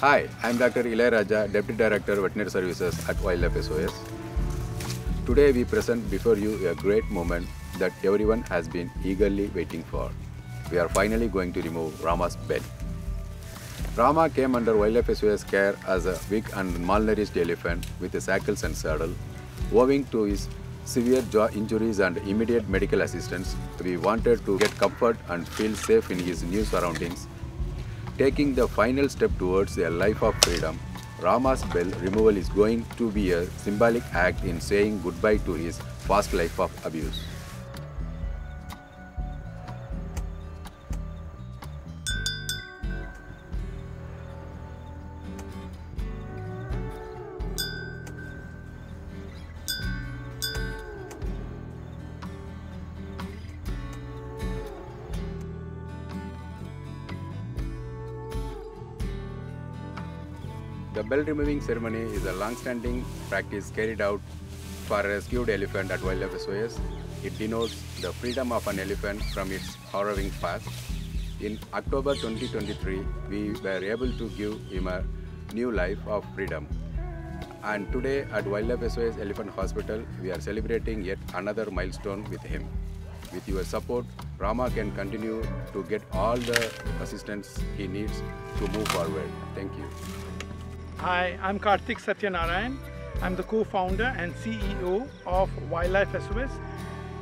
Hi, I'm Dr. Ilayaraja, Deputy Director Veterinary Services at Wildlife SOS. Today we present before you a great moment that everyone has been eagerly waiting for. We are finally going to remove Rama's bell. Rama came under Wildlife SOS care as a weak and malnourished elephant with a shackles and saddle. Owing to his severe jaw injuries and immediate medical assistance, we wanted to get comfort and feel safe in his new surroundings. Taking the final step towards a life of freedom, Rama's bell removal is going to be a symbolic act in saying goodbye to his past life of abuse. The bell removing ceremony is a long-standing practice carried out for a rescued elephant at Wildlife SOS. It denotes the freedom of an elephant from its harrowing past. In October 2023, we were able to give him a new life of freedom. And today at Wildlife SOS Elephant Hospital, we are celebrating yet another milestone with him. With your support, Rama can continue to get all the assistance he needs to move forward. Thank you. Hi, I'm Karthik Satyanarayan. I'm the co-founder and CEO of Wildlife SOS.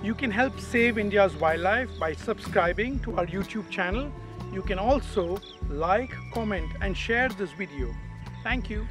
You can help save India's wildlife by subscribing to our YouTube channel. You can also like, comment and share this video. Thank you.